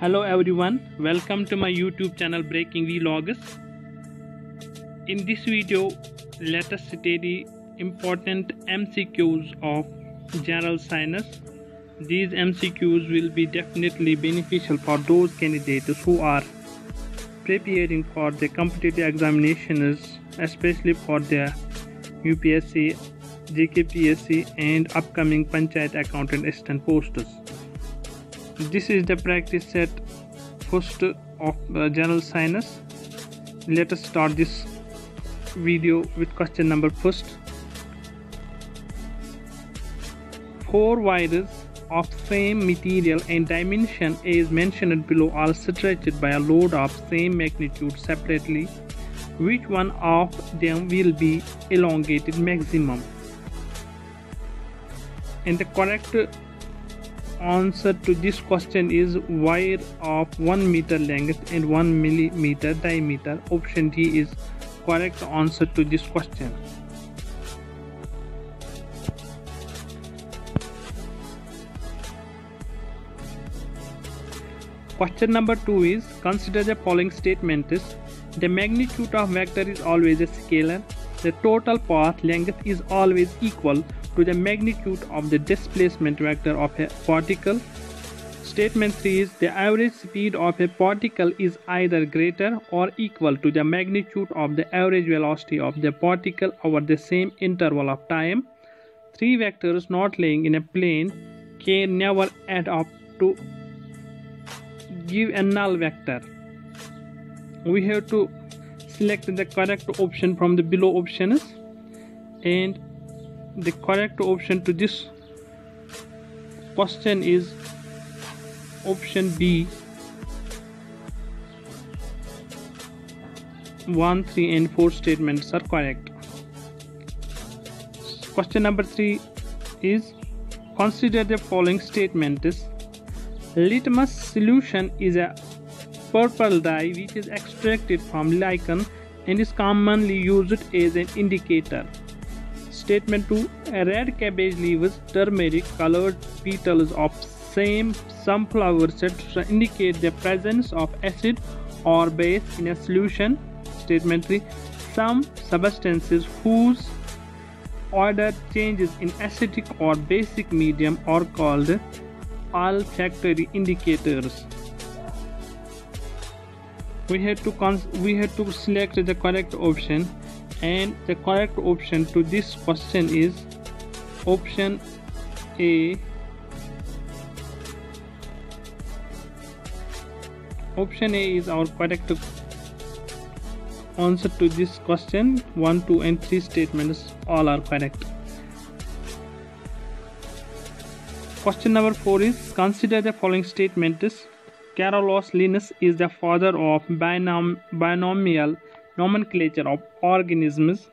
Hello everyone, welcome to my YouTube channel Breaking Vlogs. In this video, let us study the important MCQs of general science. These MCQs will be definitely beneficial for those candidates who are preparing for the competitive examinations, especially for the UPSC, JKPSC and upcoming Panchayat Accountant Assistant posts this is the practice set first of uh, general science let us start this video with question number first. Four wires of same material and dimension as mentioned below are stretched by a load of same magnitude separately. Which one of them will be elongated maximum? And the correct answer to this question is wire of 1 meter length and 1 millimeter diameter. Option d is correct answer to this question. Question number 2 is consider the following statement is the magnitude of vector is always a scalar. The total path length is always equal to the magnitude of the displacement vector of a particle. Statement 3 is the average speed of a particle is either greater or equal to the magnitude of the average velocity of the particle over the same interval of time. Three vectors not lying in a plane can never add up to give a null vector. We have to select the correct option from the below options and the correct option to this question is option B. 1 3 and 4 statements are correct. Question number 3 is consider the following statements litmus solution is a purple dye which is extracted from lichen and is commonly used as an indicator Statement 2 Red cabbage leaves, turmeric colored petals of same sunflower seeds indicate the presence of acid or base in a solution. Statement 3 Some substances whose order changes in acidic or basic medium are called olfactory indicators. We had to we had to select the correct option and the correct option to this question is option A. Option A is our correct answer to this question. 1 2 and 3 statements all are correct. Question number 4 is consider the following statements. Carolus Linnaeus is the father of binom binomial nomenclature of organisms.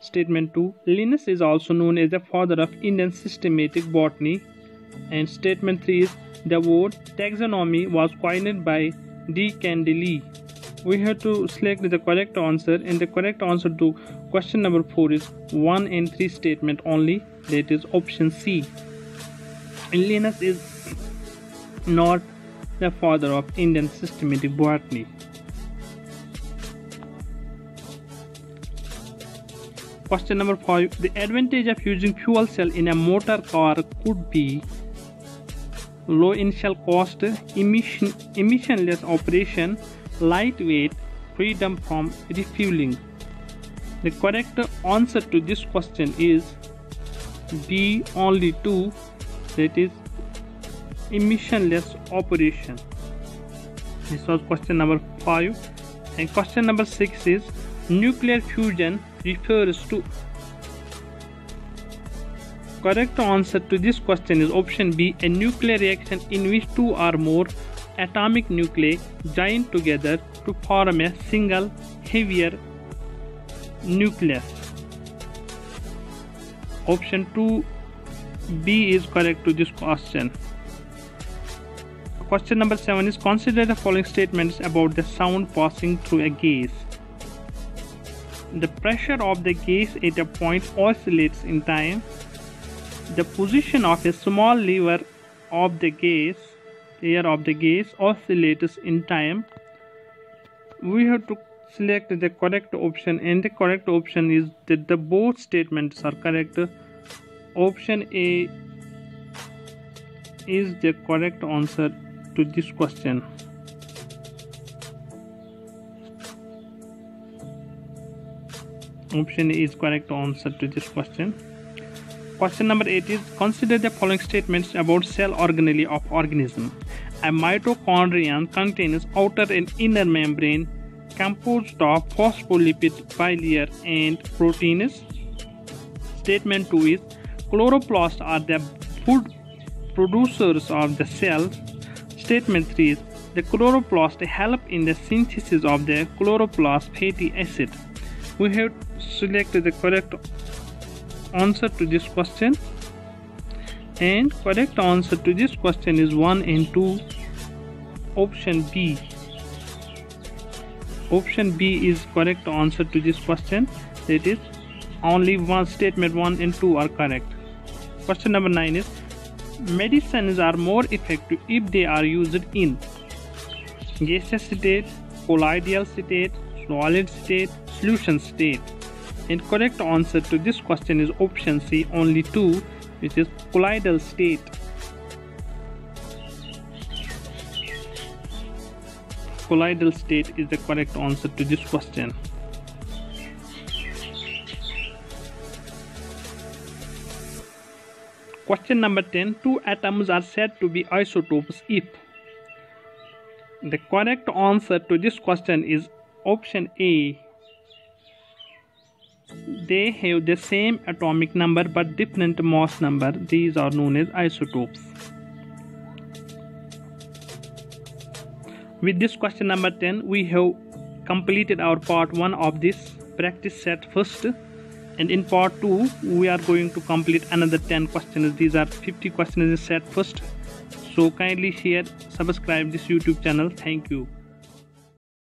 Statement 2 Linnaeus is also known as the father of Indian systematic botany. And statement 3 is the word taxonomy was coined by De Candolle. We have to select the correct answer, and the correct answer to question number 4 is 1 and 3 statement only, that is option C. Linnaeus is not the father of Indian systematic botany. Question number 5. The advantage of using fuel cell in a motor car could be low initial cost, emission, emissionless operation, lightweight, freedom from refueling. The correct answer to this question is B only 2 that is emissionless operation. This was question number 5 and question number 6 is nuclear fusion refers to correct answer to this question is option b a nuclear reaction in which two or more atomic nuclei join together to form a single heavier nucleus. Option 2 b is correct to this question. Question number 7 is consider the following statements about the sound passing through a gas the pressure of the gas at a point oscillates in time. The position of a small lever of the gas air of the gas oscillates in time. We have to select the correct option and the correct option is that the both statements are correct. Option a is the correct answer to this question option is correct answer to this question question number 8 is consider the following statements about cell organelle of organism a mitochondrion contains outer and inner membrane composed of phospholipid bilayer and proteins. Statement 2 is chloroplasts are the food producers of the cell. Statement 3 is the chloroplast help in the synthesis of the chloroplast fatty acid. We have selected the correct answer to this question. And correct answer to this question is 1 and 2 option B. Option B is correct answer to this question. That is only one statement 1 and 2 are correct. Question number 9 is medicines are more effective if they are used in gaseous state colloidal state solid state solution state and correct answer to this question is option C only 2 which is colloidal state. Colloidal state is the correct answer to this question. Question number 10. Two atoms are said to be isotopes if the correct answer to this question is option A they have the same atomic number but different mass number. These are known as isotopes. With this question number 10, we have completed our part 1 of this practice set first. And in part 2 we are going to complete another 10 questions. These are 50 questions set first. So kindly share subscribe this youtube channel. Thank you